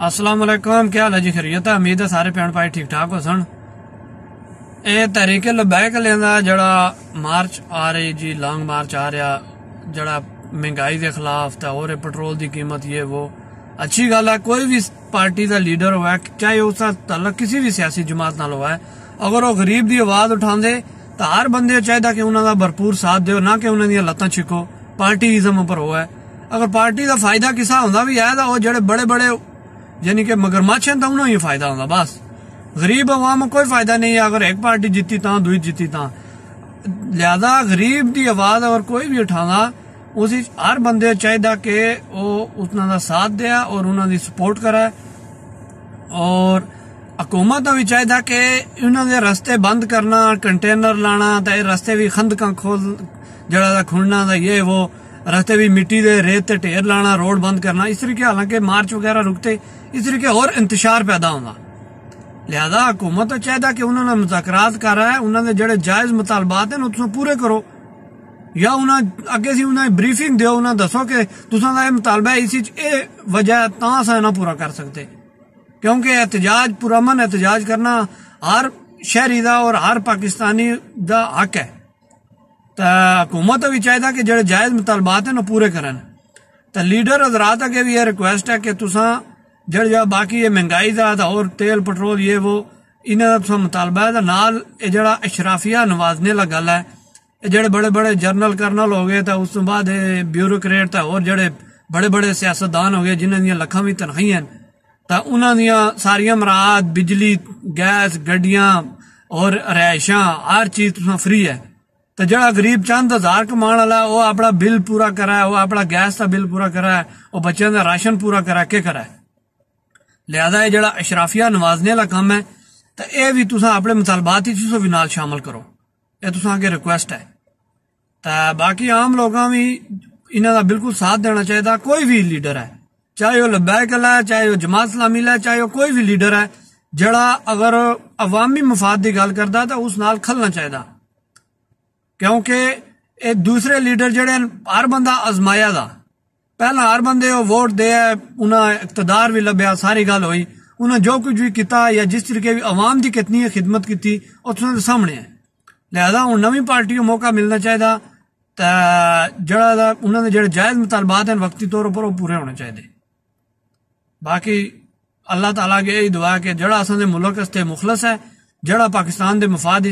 असलम क्या हाल है जी खरीयत है उम्मीद है सारे भैन भाई ठीक ठाक हो सन ਇਹ ਤਹਿਰੀਕ ਲਬੈਕ ਲੈਂਦਾ ਜਿਹੜਾ ਮਾਰਚ ਆ ਰਹੀ ਜੀ ਲੌਂਗ ਮਾਰਚ ਆ ਰਿਹਾ ਜਿਹੜਾ ਮਹਿੰਗਾਈ ਦੇ ਖਿਲਾਫ ਤੇ ਹੋਰ ਪੈਟਰੋਲ ਦੀ ਕੀਮਤ ਇਹ ਉਹ अच्छी गल है कोई भी पार्टी का लीडर हुआ चाहे उसका तलक किसी भी सियासी जमात नाल हुआ अगर वो गरीब की आवाज उठाते तो हर बंदे चाहिए कि उन्होंने भरपूर साथ दो ना कि उन्होंने लत्तां छिको पार्टीइज्म पर हुआ अगर पार्टी का फायदा किसा होंगे भी है तो वो जेडे बड़े बड़े यानी कि मगरमच्छ हैं तो उन्होंने ही फ़ायदा होगा बस गरीब अवाम को कोई फ़ायदा नहीं है अगर एक पार्टी जीती ता दुई जीती ता लिहाजा गरीब की आवाज़ अगर कोई भी उठाना उस हर बंदे चाहिए कि उन्होंने साथ दिया और उन्होंने सपोर्ट करे और हुकूमत भी चाहिए कि इन्होंने रस्ते बंद करना कंटेनर लाना तो रस्ते भी खंद खोल जरा खुलना ये वो रस्ते भी मिट्टी दे रेत ढेर लाना, रोड बंद करना, इस तरीके हालाँकि मार्च वगैरह रुकते, इस तरीके और इंतज़ार पैदा होगा लिहाजा हुकूमत तो चाहिए कि उन्होंने मुजाकरात कर रहा है, उन्होंने जड़े जायज़ मुतालबात हैं उसमें पूरे करो। या उन्हें अगे से उन्हें ब्रीफिंग दो उन्हें दसो कि तुसा मुतालबा है, इसी वजह ता ना पूरा कर सकते क्योंकि एहतजाज पुरमन एहतजाज करना हर शहरी का और हर पाकिस्तानी का हक है। तो हुकूमत भी चाहिए कि जो जायज़ मुतालबात हैं पूरे करन। तो लीडर हजरात अगे भी यह रिक्वेस्ट है कि तुसा जड़ जा बाकी ये महँगाई का और तेल, पेट्रोल, ये वो, इन्हें तुसा मुतालबा है नाल जड़ा अशराफिया नवाजने ला गल है जेड़े बड़े बड़े जरनल करनल हो गए तो उस बाद ब्यूरोक्रेट तो और जेड़े बड़े बड़े सियासतदान हो गए, जिन्हों लखा भी तनखाइया तो उन्होंने सारिया मराद, बिजली, गैस, गड्डिया और रहायशा, हर चीज़ तुसा फ्री है। तो जरा गरीब चंद हज़ार कमान वाला, वो अपना बिल पूरा करा है वो अपना गैस का बिल पूरा करा है वो बच्चों का राशन पूरा करा के करा लिहाजा ये जरा अशराफिया नवाजने वाला काम है तो यह भी तुम अपने मुतालबात भी नाल शामिल करो। ये तुम अगे रिक्वेस्ट है। तो बाकी आम लोगों भी इन्हों का बिल्कुल साथ देना चाहिए कोई भी लीडर है। चाहे वह लब्बैक है, चाहे वह जमात सलामी है, चाहे वह कोई भी लीडर है, जड़ा अगर अवामी मफाद की गल करता तो उस नाल खलना चाहिए क्योंकि ये दूसरे लीडर जड़े हर बंद अजमाया था पहला हर बंद वोट दे, उन्हें इकतदार भी लभ्या सारी गल हुई। उन्हें जो कुछ भी किया या जिस तरीके भी अवाम की कितनी खिदमत की सामने है। लिहाजा हूँ नवी पार्टी को मौका मिलना चाहिए तो उन्होंने जायज़ मुतालबात हैं, वक्ती तौर पर पूरे होने चाहिए बाकी अल्लाह तला के यही दुआ कि जड़ा असल मुल्क मुखलस है जड़ा पाकिस्तान के मुफाद